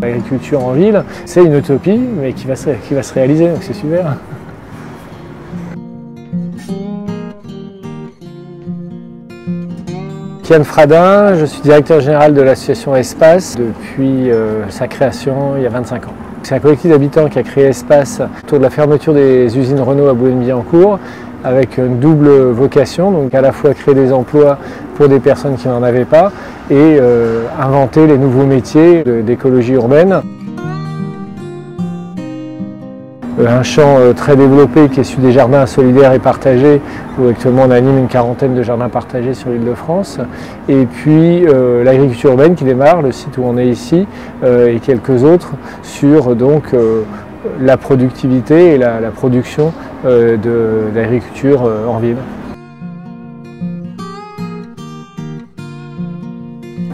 L'agriculture en ville, c'est une utopie, mais qui va se, qui va se réaliser, donc c'est super. Kian Fradin, je suis directeur général de l'association Espace depuis euh, sa création il y a 25 ans. C'est un collectif d'habitants qui a créé Espace autour de la fermeture des usines Renault à Boulogne-Billancourt avec une double vocation, donc à la fois créer des emplois pour des personnes qui n'en avaient pas et euh, inventer les nouveaux métiers d'écologie urbaine. Euh, un champ euh, très développé qui est celui des jardins solidaires et partagés, où actuellement on anime une quarantaine de jardins partagés sur l'île de France. Et puis l'agriculture urbaine qui démarre, le site où on est ici, et quelques autres sur donc la productivité et la, production de l'agriculture en ville.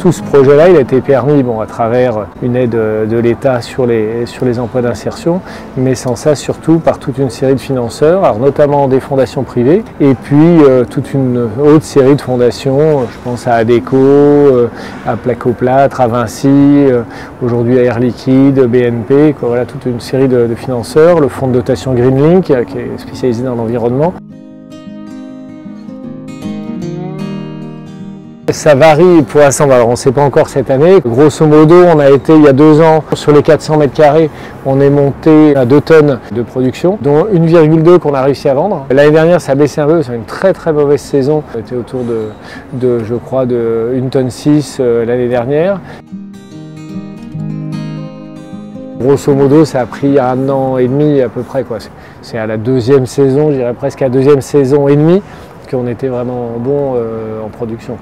Tout ce projet-là, il a été permis bon, à travers une aide de l'État sur les, sur les emplois d'insertion, mais sans ça surtout par toute une série de financeurs, alors notamment des fondations privées, et puis euh, toute une autre série de fondations, je pense à ADECO, euh, à Placoplâtre, à Vinci, euh, aujourd'hui à Air Liquide, BNP, voilà, toute une série de, de financeurs, le fonds de dotation Greenlink qui est spécialisé dans l'environnement. Ça varie pour l'instant, on ne sait pas encore cette année. Grosso modo, on a été il y a deux ans sur les 400 mètres carrés, on est monté à 2 tonnes de production, dont 1,2 qu'on a réussi à vendre. L'année dernière, ça a baissé un peu, c'est une très très mauvaise saison. On était autour de, je crois, de 1 tonne 6 euh, l'année dernière. Grosso modo, ça a pris un an et demi à peu près. C'est à la deuxième saison, je dirais presque à la deuxième saison et demie, qu'on était vraiment bon euh, en production.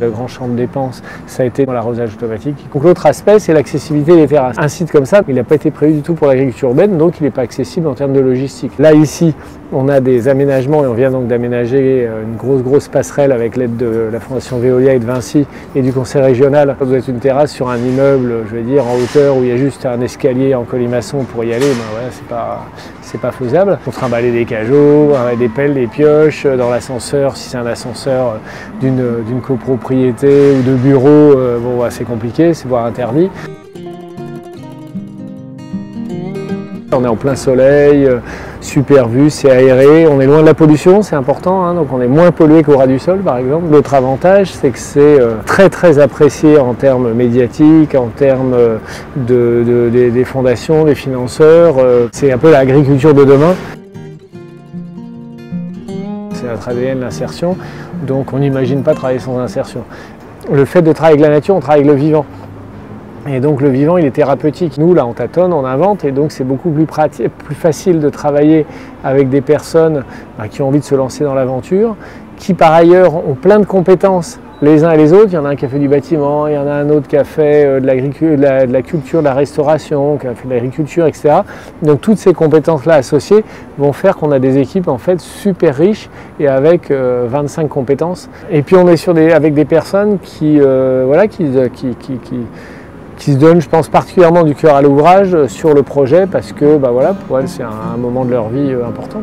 Le grand champ de dépenses, ça a été l'arrosage automatique. Donc l'autre aspect, c'est l'accessibilité des terrasses. Un site comme ça, il n'a pas été prévu du tout pour l'agriculture urbaine, donc il n'est pas accessible en termes de logistique. Là, ici, on a des aménagements et on vient donc d'aménager euh, une grosse, grosse passerelle avec l'aide de la Fondation Veolia et de Vinci et du Conseil régional. Doit être une terrasse sur un immeuble, je vais dire, en hauteur où il y a juste un escalier en colimaçon pour y aller. Ben voilà, c'est pas, pas faisable. On trimballer des cajots, des pelles, des pioches euh, dans l'ascenseur, si c'est un ascenseur euh, d'une copropriété ou de bureau, bon, c'est compliqué, c'est voire interdit. On est en plein soleil, euh, super vue, c'est aéré, on est loin de la pollution, c'est important, hein, donc on est moins pollué qu'au ras du sol par exemple. L'autre avantage, c'est que c'est euh, très très apprécié en termes médiatiques, en termes euh, de, des fondations, des financeurs. c'est un peu l'agriculture de demain. C'est notre ADN l'insertion, donc on n'imagine pas travailler sans insertion. Le fait de travailler avec la nature, on travaille avec le vivant. Et donc le vivant, il est thérapeutique. Nous, là, on tâtonne, on invente, et donc c'est beaucoup plus, facile de travailler avec des personnes bah, qui ont envie de se lancer dans l'aventure, qui par ailleurs ont plein de compétences les uns et les autres. Il y en a un qui a fait du bâtiment, il y en a un autre qui a fait euh, de, la, culture, de la restauration, qui a fait de l'agriculture, etc. Donc toutes ces compétences-là associées vont faire qu'on a des équipes en fait super riches et avec 25 euh, compétences. Et puis on est sur des, avec des personnes qui, euh, voilà, qui, qui, qui, qui se donnent, je pense, particulièrement du cœur à l'ouvrage sur le projet parce que bah voilà, pour elles, c'est un, moment de leur vie important.